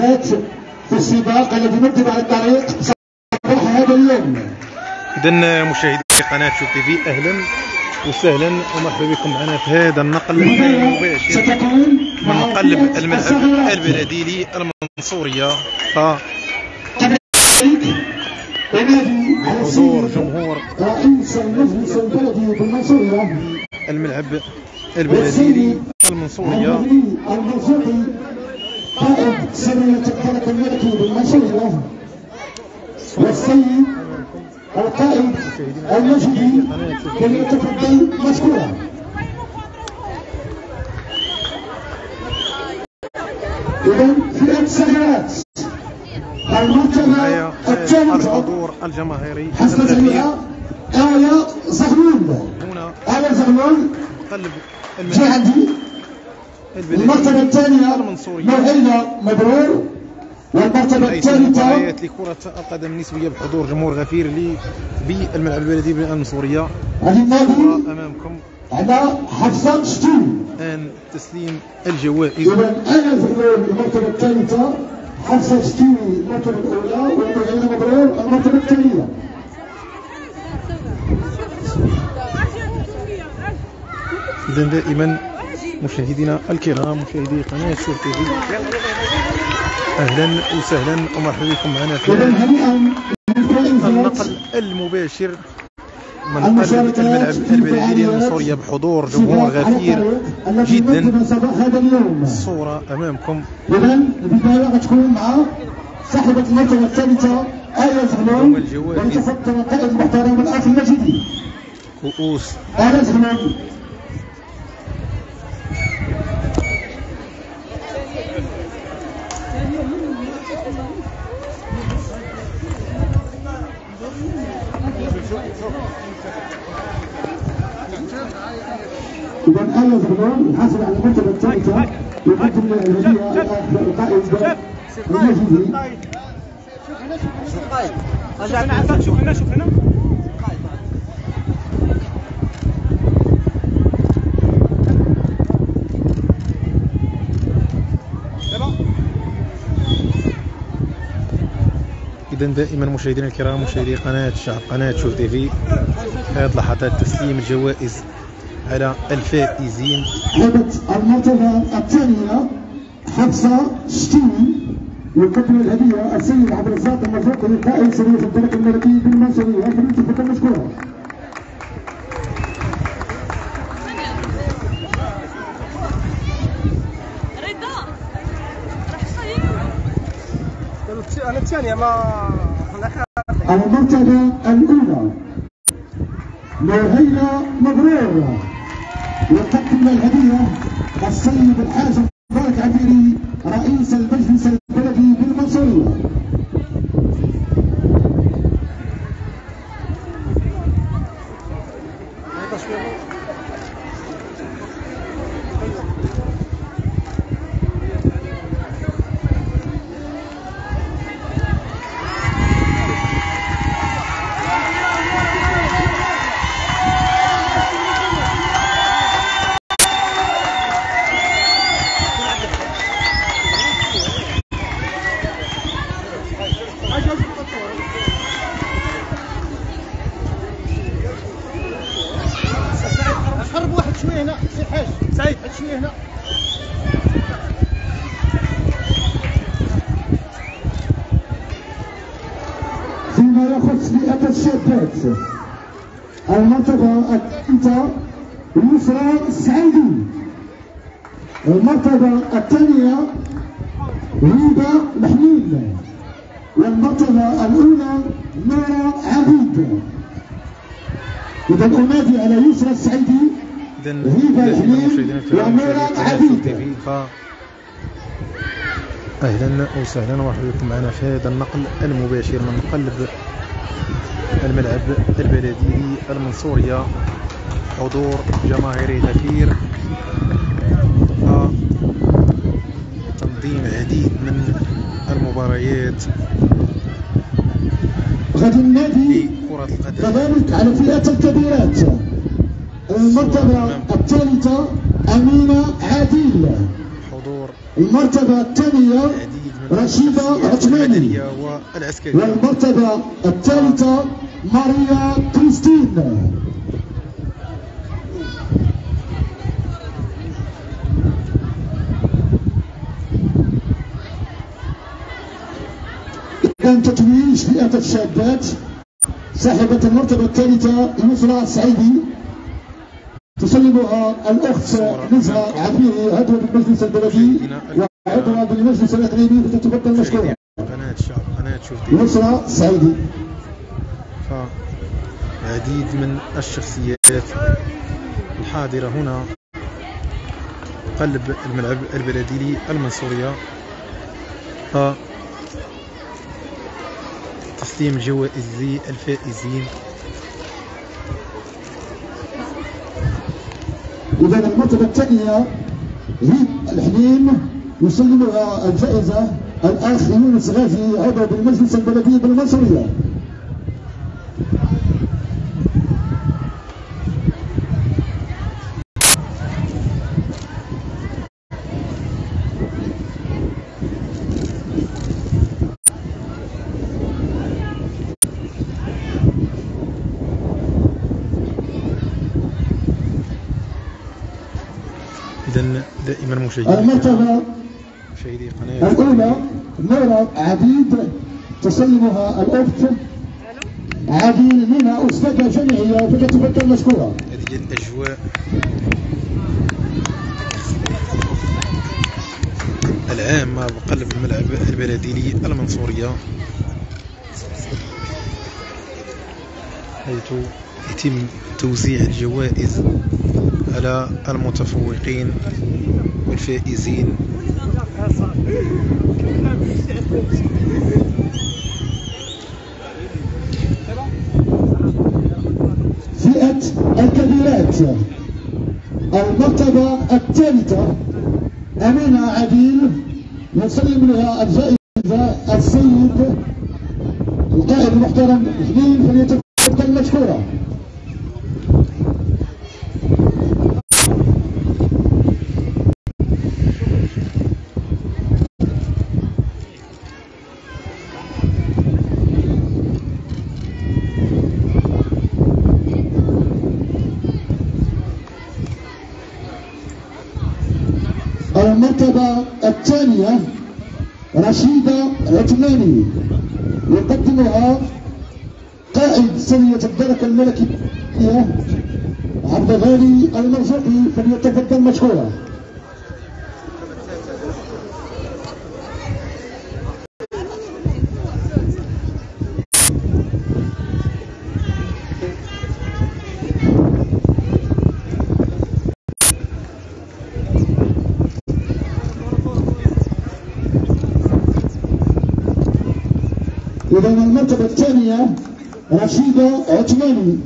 الانجازات في السباق الذي نكتب على الطريق صباح هذا اليوم. اذا مشاهدي قناة شوف تي في أهلا وسهلا ومرحبا بكم معنا في هذا النقل المباشر. ستكون من قلب الملعب البلدي المنصورية. ف حضور جمهور رئيس المجلس البلدي بالمنصورية الملعب البلدي المنصورية. قائد سرية الفلك الملكي بالمنصورية والسيد القائد المجدي فليتفضل مشكورا إذا فئة سيارات المرتبة الحضور الجماهيري حسب الكبير جميع آية زغلول آية زغلول قلب عندي المرتبة الثانية نوهيلة مبرور والمرتبة الثالثة لكرة القدم النسبية بحضور جمهور غفير لي بالملعب البلدي المنصورية. علي النادي أمامكم. على حفصة شتيم الآن تسليم الجوائز. إذا آية زغلول المرتبة الثالثة حفصة شتيمي المرتبة الأولى ونوهيلة مبرور المرتبة الثانية. إذا دائما مشاهدينا الكرام مشاهدي قناة شوف تي في. أهلا وسهلا ومرحبا بكم معنا في النقل المباشر من قلب الملعب البلدي المنصورية بحضور جمهور غفير جدا. الصورة أمامكم. إذا البداية غتكون مع صاحبة المرتبة الثالثة آية زغلول. ولتفضل القائد المحترم الأخ المجيدي. كؤوس آية زغلول آية زغلول الحاصل على يقدم الهدية الأخ القائد إذا دائما مشاهدينا الكرام مشاهدي قناة الشعب قناة شوف تي في هذه لحظات تسليم الجوائز على الفائزين هبت المرتبة الثانية حفصة شتيمي يقدم الهدية السيد عبد الرزاق المرزوقي قائد سرية الدرك الملكي بالمنصورية راح صحيح أنا الثانية ما أنا المرتبة الأولى نوهيلة مبرور يقدم الهدية السيد الحاج مبارك عبيري رئيس المجلس البلدي بالمنصورية. هنا سي حاج سعيد شوية هنا. فيما يخص فئة الشابات. المرتبة الثالثة يسرى السعيدي. المرتبة الثانية هبة محمود والمرتبة الأولى نورة عبيد. إذا أنادي على يسرى السعيدي ف أهلا وسهلا ومرحبا بكم معنا في هذا النقل المباشر من قلب الملعب البلدي المنصورية. حضور جماهيري غفير تنظيم عديد من المباريات. غادي في النادي كرة القدم. كذلك على فئة الكبيرات. المرتبة الثالثة أمينة عادل. حضور المرتبة الثانية رشيدة عثماني. والمرتبة الثالثة ماريا كريستين. كان تتويج فئة الشابات. صاحبة المرتبة الثالثة يسرى السعيدي تسلمها الأخت نزهة عفيري عضوة بالمجلس البلدي وعضوة بالمجلس الإقليمي فتتفضل مشكورة قناة الشعب قناة شوف دي يسرى السعيدي فالعديد من الشخصيات الحاضرة هنا. قلب الملعب البلدي المنصورية ف تسليم جوائز الفائزين. إذا المرتبة الثانية هي الحليم يسلمها الجائزة الأخ يونس غازي عضو بالمجلس البلدي بالمنصورية إذا دائما مشاهدي المرتبة مشاهدي قناة. الأولى نورة عبيد تسلمها الأخت. عبير منها أستاذة جامعية فتتفضل مشكورة. هذه الأجواء العامة بقلب الملعب البلدي المنصورية. حيث يتم توزيع الجوائز. على المتفوقين والفائزين. فئة الكبيرات. المرتبة الثالثة أمينة عديل يسلم لها الجائزة السيد القائد المحترم حليم فليتفضل مشكورا المرتبة الثانية رشيدة عثماني. يقدمها قائد سرية الدرك الملكية عبد الغالي المرزوقي فليتفضل مشكورا. إذا المرتبة الثانية رشيدة عثماني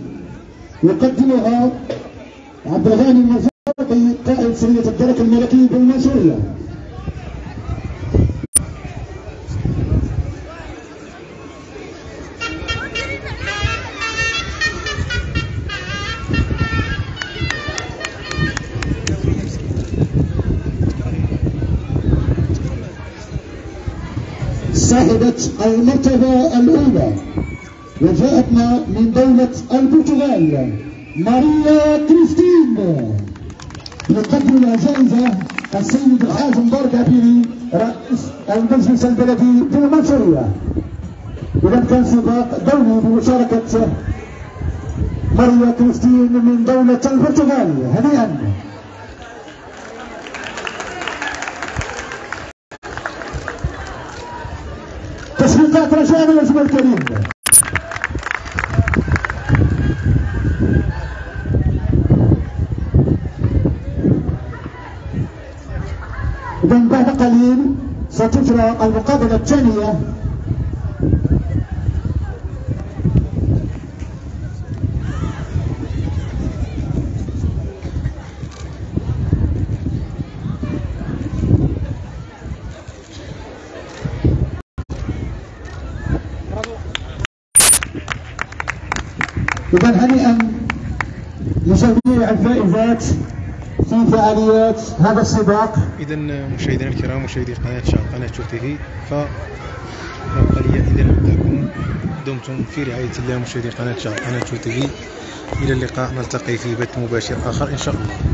يقدمها عبد الغني المرزوقي قائد سرية الدرك الملكي بالمنصورية صاحبة المرتبة الأولى وجاءتنا من دولة البرتغال ماريا كريستين. يقدم جائزة السيد الحاج مبارك عبيري رئيس المجلس البلدي بالمنصورية إذا كان سباق دولي بمشاركة ماريا كريستين من دولة البرتغال هنيئا. رجاء يا جماعة الكريم. إذا بعد قليل ستجرى المقابلة الثانية إذا هنيئا لجميع الفائزات في فعاليات هذا السباق. اذا مشاهدينا الكرام مشاهدي قناة قناة شوف تي في ف يبقى لي الا نودعكم دمتم في رعاية الله مشاهدي قناة قناة تي في إلى اللقاء نلتقي في بث مباشر آخر إن شاء الله.